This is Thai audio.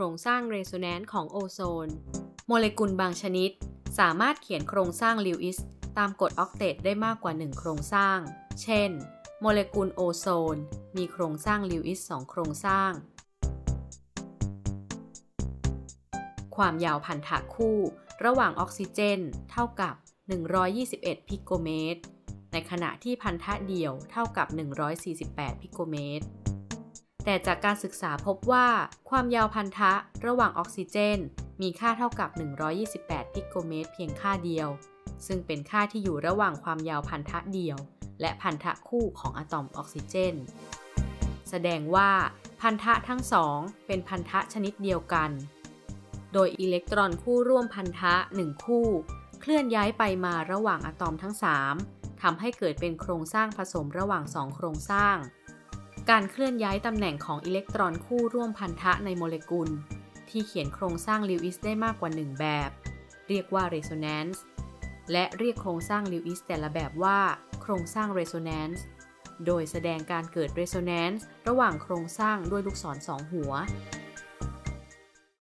โครงสร้างเรโซแนนซ์ของโอโซน โมเลกุลบางชนิด สามารถเขียนโครงสร้างลิวอิสตามกฎออกเตตได้มากกว่า 1 โครงสร้าง เช่น โมเลกุลโอโซน มีโครงสร้างลิวอิส2โครงสร้าง ความยาวพันธะคู่ ระหว่างออกซิเจน เท่ากับ 121 พิโกเมตร ในขณะที่พันธะเดี่ยวเท่ากับ 148 พิโกเมตร แต่จากการศึกษาพบว่าความยาวพันธะระหว่างออกซิเจน มีค่าเท่ากับ 128 พิโกเมตร เพียงค่าเดียว ซึ่งเป็นค่าที่อยู่ระหว่างความยาวพันธะเดี่ยว และพันธะคู่ของอะตอมออกซิเจน แสดงว่าพันธะทั้งสองเป็นพันธะชนิดเดียวกัน โดยอิเล็กตรอนคู่ร่วมพันธะ 1 คู่ เคลื่อนย้ายไปมาระหว่างอะตอมทั้ง 3ทำให้เกิดเป็นโครงสร้างผสมระหว่าง 2 โครงสร้าง การเคลื่อนย้ายตำแหน่งของอิเล็กตรอนคู่ร่วมพันธะในโมเลกุล ที่เขียนโครงสร้างลิวอิสได้มากกว่า 1 แบบ เรียกว่า resonance และเรียกโครงสร้างลิวอิสแต่ละแบบว่า โครงสร้าง resonance โดยแสดงการเกิด resonance ระหว่างโครงสร้างด้วยลูกศรสองหัว